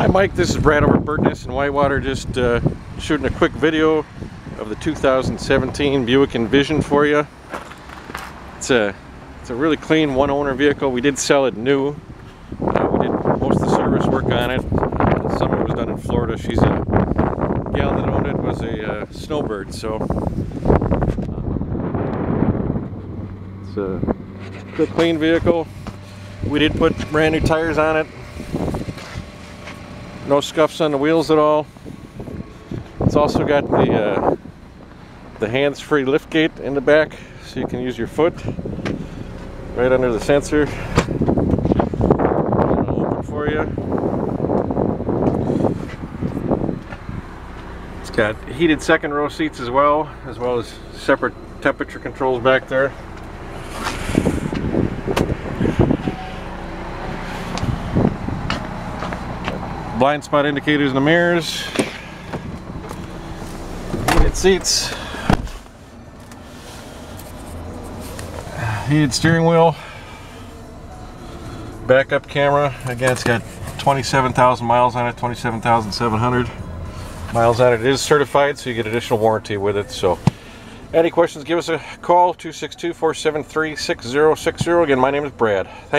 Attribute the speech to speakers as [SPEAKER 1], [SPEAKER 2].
[SPEAKER 1] Hi Mike, this is Brad over at Burtness in Whitewater just uh, shooting a quick video of the 2017 Buick Envision for you. It's a, it's a really clean one owner vehicle. We did sell it new. Uh, we did most of the service work on it. Uh, some of it was done in Florida. She's a gal that owned it was a uh, snowbird so it's a clean vehicle. We did put brand new tires on it no scuffs on the wheels at all. It's also got the uh, the hands-free liftgate in the back, so you can use your foot right under the sensor. Open for you. It's got heated second row seats as well, as well as separate temperature controls back there. Blind spot indicators in the mirrors, heated seats, heated steering wheel, backup camera. Again, it's got 27,000 miles on it, 27,700 miles on it. It is certified, so you get additional warranty with it. So, any questions, give us a call 262 473 6060. Again, my name is Brad. Thank